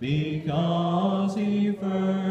because he first